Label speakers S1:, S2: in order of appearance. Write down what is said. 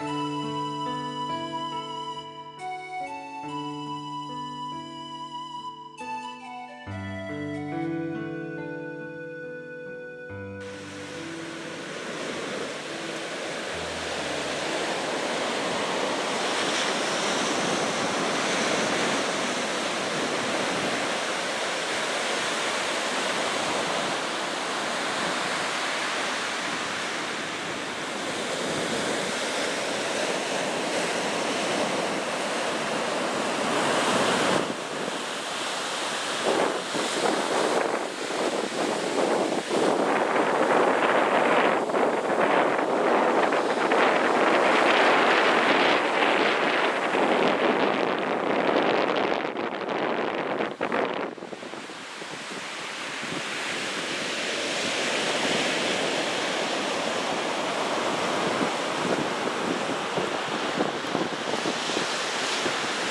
S1: Bye.